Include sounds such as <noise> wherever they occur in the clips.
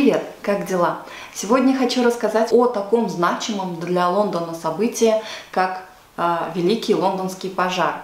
Привет, как дела? Сегодня хочу рассказать о таком значимом для Лондона событии, как э, Великий Лондонский пожар.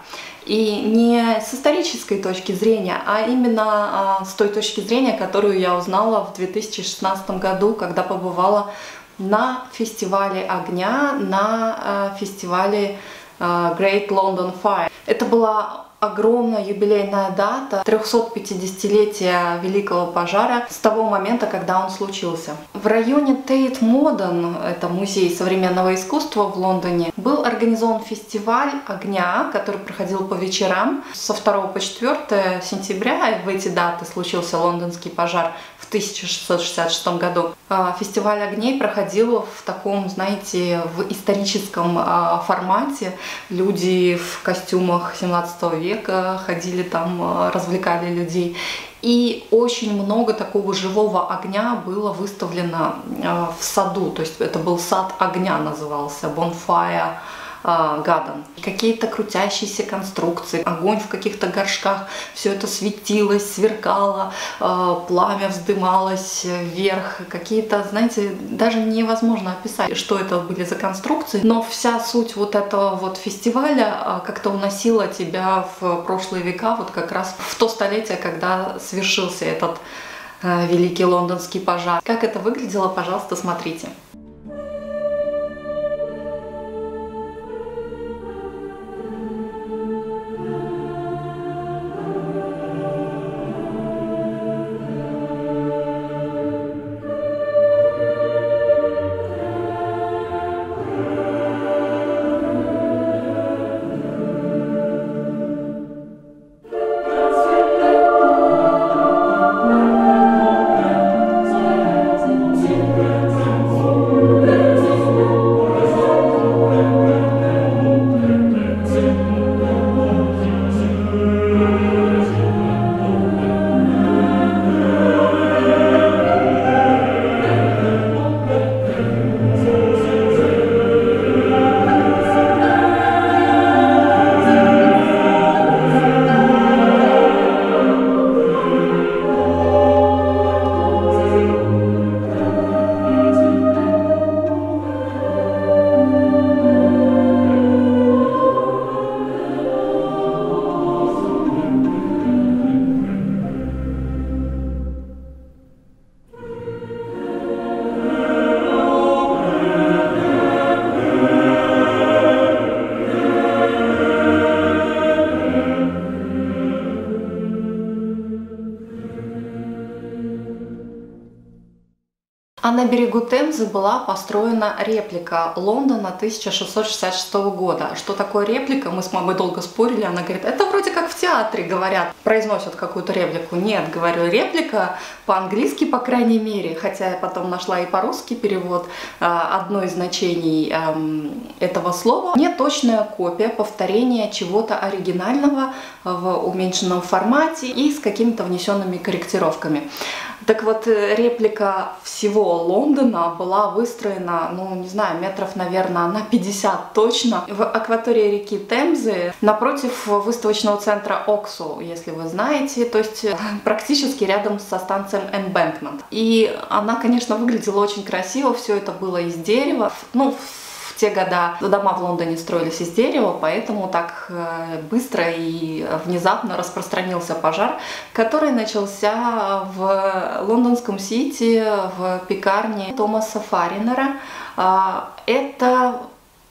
И не с исторической точки зрения, а именно э, с той точки зрения, которую я узнала в 2016 году, когда побывала на фестивале огня, на э, фестивале Great London Fire. Это была огромная юбилейная дата 350-летия Великого пожара с того момента, когда он случился. В районе Тейт Моден, это музей современного искусства в Лондоне, был организован фестиваль огня, который проходил по вечерам. Со 2 по 4 сентября в эти даты случился лондонский пожар в 1666 году. А, фестиваль огней проходил в таком, знаете, в историческом а, формате. Люди в костюмах 17 века ходили там, а, развлекали людей. И очень много такого живого огня было выставлено в саду. То есть это был сад огня назывался, bonfire э, гадом. Какие-то крутящиеся конструкции, огонь в каких-то горшках, все это светилось, сверкало, э, пламя вздымалось вверх, какие-то, знаете, даже невозможно описать, что это были за конструкции, но вся суть вот этого вот фестиваля э, как-то уносила тебя в прошлые века, вот как раз в то столетие, когда свершился этот великий лондонский пожар. Как это выглядело, пожалуйста, смотрите. Берегу Темзы была построена реплика Лондона 1666 года. Что такое реплика? Мы с мамой долго спорили. Она говорит, это вроде как в театре говорят, произносят какую-то реплику. Нет, говорю, реплика по-английски, по крайней мере, хотя я потом нашла и по-русски перевод, а, одно из значений эм, этого слова. Не точная копия, повторение чего-то оригинального в уменьшенном формате и с какими-то внесенными корректировками. Так вот, э, реплика всего Лондона была выстроена, ну, не знаю, метров, наверное, на 50 точно, в акватории реки Темзы, напротив выставочного центра Оксу, если вы знаете, то есть э, <laughs> практически рядом со станцией Embankment. И она, конечно, выглядела очень красиво, все это было из дерева, ну, в те года дома в Лондоне строились из дерева, поэтому так э, быстро и внезапно распространился пожар, который начался в лондонском Сити, в пекарне Томаса Фаринера. А, это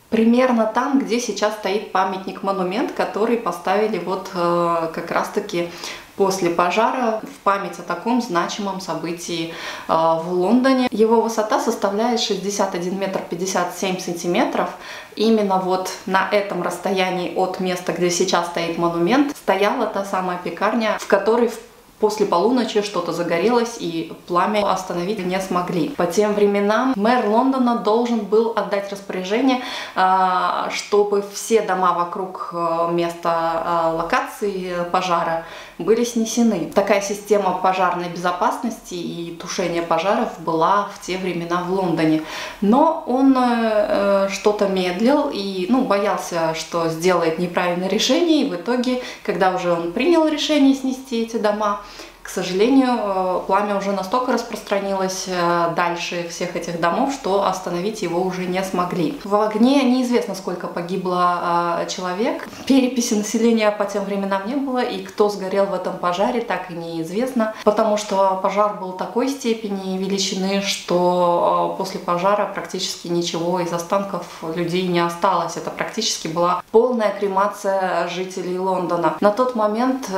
примерно там, где сейчас стоит памятник-монумент, который поставили вот э, как раз-таки после пожара в память о таком значимом событии э, в Лондоне. Его высота составляет 61 метр 57 сантиметров. Именно вот на этом расстоянии от места, где сейчас стоит монумент, стояла та самая пекарня, в которой в После полуночи что-то загорелось и пламя остановить не смогли. По тем временам мэр Лондона должен был отдать распоряжение, а, чтобы все дома вокруг э, места а, локации пожара были снесены. Такая система пожарной безопасности и тушения пожаров была в те времена в Лондоне. Но он э, что-то медлил и ну, боялся, что сделает неправильное решение. И в итоге, когда уже он принял решение снести эти дома, К сожалению, э, пламя уже настолько распространилось э, дальше всех этих домов, что остановить его уже не смогли. В огне неизвестно, сколько погибло э, человек. Переписи населения по тем временам не было, и кто сгорел в этом пожаре, так и неизвестно, потому что пожар был такой степени величины, что после пожара практически ничего из останков людей не осталось. Это практически была полная кремация жителей Лондона. На тот момент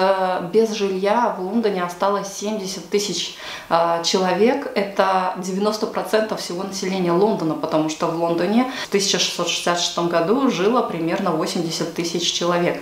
без жилья в Лондоне осталось осталось 70 тысяч э, человек. Это 90% всего населения Лондона, потому что в Лондоне в 1666 году жило примерно 80 тысяч человек.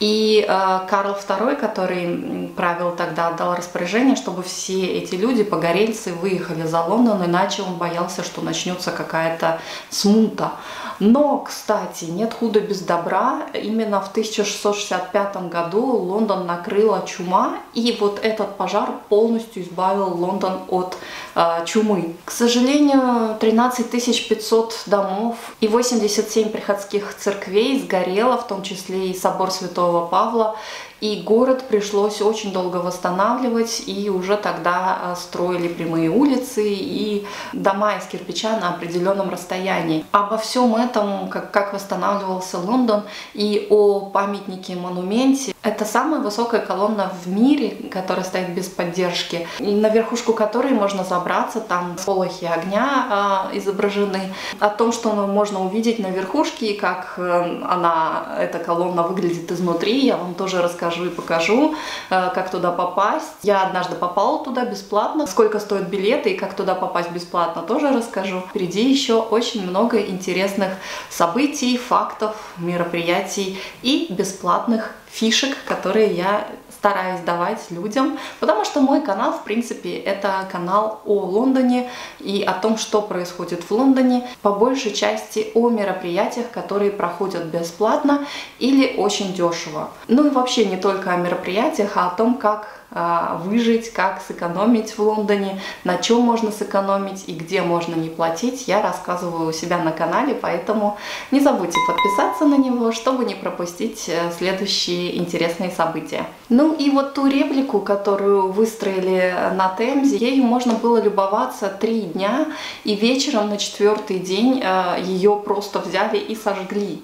И э, Карл II, который правил тогда, дал распоряжение, чтобы все эти люди, погорельцы, выехали за Лондон, иначе он боялся, что начнется какая-то смута. Но, кстати, нет худа без добра. Именно в 1665 году Лондон накрыла чума, и вот этот пожар полностью избавил Лондон от э, чумы. К сожалению, 13 500 домов и 87 приходских церквей сгорело, в том числе и собор Святого Павла. И город пришлось очень долго восстанавливать, и уже тогда э, строили прямые улицы и дома из кирпича на определенном расстоянии. Обо всем этом, как, как восстанавливался Лондон, и о памятнике-монументе. Это самая высокая колонна в мире, которая стоит без поддержки, и на верхушку которой можно забраться, там полохи огня э, изображены. О том, что можно увидеть на верхушке, и как э, она, эта колонна выглядит изнутри, я вам тоже расскажу расскажу и покажу, э, как туда попасть. Я однажды попала туда бесплатно. Сколько стоят билеты и как туда попасть бесплатно, тоже расскажу. Впереди еще очень много интересных событий, фактов, мероприятий и бесплатных фишек, которые я стараюсь давать людям, потому что мой канал, в принципе, это канал о Лондоне и о том, что происходит в Лондоне, по большей части о мероприятиях, которые проходят бесплатно или очень дешево. Ну и вообще не только о мероприятиях, а о том, как а, выжить, как сэкономить в Лондоне, на чем можно сэкономить и где можно не платить, я рассказываю у себя на канале, поэтому не забудьте подписаться на него, чтобы не пропустить э, следующие интересные события. Ну и вот ту реплику, которую выстроили на Темзе, ею можно было любоваться три дня, и вечером на четвертый день э, ее просто взяли и сожгли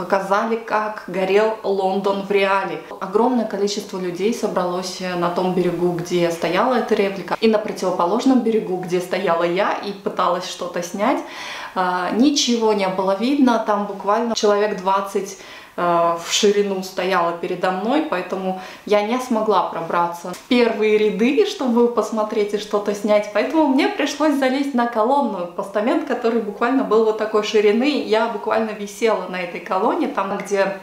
показали, как горел Лондон в реале. Огромное количество людей собралось на том берегу, где стояла эта реплика, и на противоположном берегу, где стояла я и пыталась что-то снять. А, ничего не было видно, там буквально человек 20 Э, в ширину стояла передо мной, поэтому я не смогла пробраться в первые ряды, чтобы посмотреть и что-то снять, поэтому мне пришлось залезть на колонну, постамент, который буквально был вот такой ширины, я буквально висела на этой колонне, там, где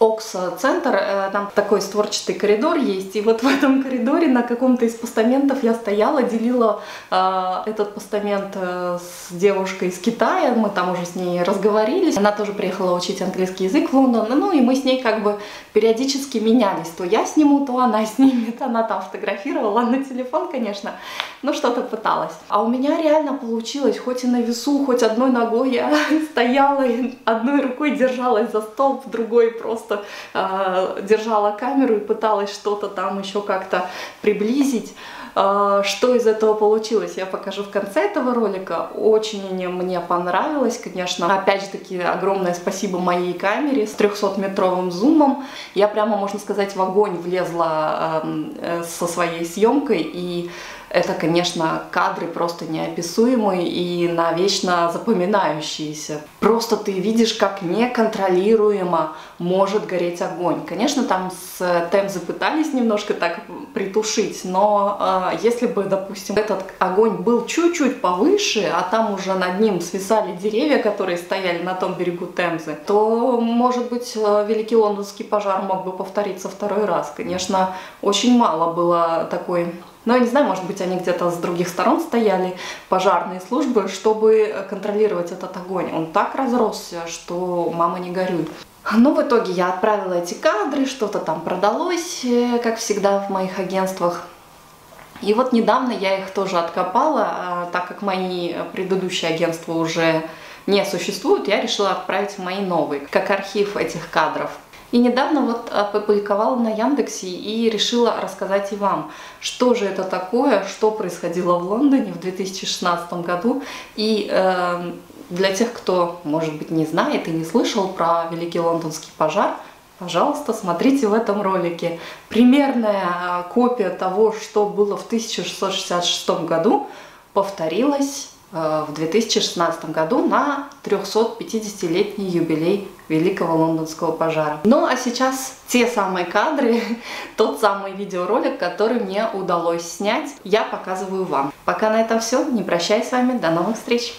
Окс-центр, э, там такой створчатый коридор есть, и вот в этом коридоре на каком-то из постаментов я стояла, делила э, этот постамент э, с девушкой из Китая, мы там уже с ней разговорились, она тоже приехала учить английский язык в Лондон, ну и мы с ней как бы периодически менялись, то я сниму, то она <laughs> снимет, она там фотографировала на телефон, конечно, но что-то пыталась. А у меня реально получилось, хоть и на весу, хоть одной ногой я <laughs> стояла, одной рукой держалась за столб, другой просто просто э, держала камеру и пыталась что-то там еще как-то приблизить. Э, что из этого получилось, я покажу в конце этого ролика. Очень мне понравилось, конечно. Опять же таки, огромное спасибо моей камере с 300-метровым зумом. Я прямо, можно сказать, в огонь влезла эм, э, со своей съемкой и это, конечно, кадры просто неописуемые и навечно запоминающиеся. Просто ты видишь, как неконтролируемо может гореть огонь. Конечно, там с Темзы пытались немножко так притушить, но э, если бы, допустим, этот огонь был чуть-чуть повыше, а там уже над ним свисали деревья, которые стояли на том берегу Темзы, то, может быть, э, Великий Лондонский пожар мог бы повториться второй раз. Конечно, очень мало было такой но я не знаю, может быть, они где-то с других сторон стояли, пожарные службы, чтобы контролировать этот огонь. Он так разросся, что мама не горюй. Ну, в итоге я отправила эти кадры, что-то там продалось, э, как всегда в моих агентствах. И вот недавно я их тоже откопала, а, так как мои предыдущие агентства уже не существуют, я решила отправить мои новые, как архив этих кадров. И недавно вот опубликовала на Яндексе и решила рассказать и вам, что же это такое, что происходило в Лондоне в 2016 году. И э, для тех, кто, может быть, не знает и не слышал про Великий Лондонский пожар, Пожалуйста, смотрите в этом ролике. Примерная копия того, что было в 1666 году, повторилась в 2016 году на 350-летний юбилей Великого Лондонского пожара. Ну а сейчас те самые кадры, <laughs> тот самый видеоролик, который мне удалось снять, я показываю вам. Пока на этом все, не прощаюсь с вами, до новых встреч!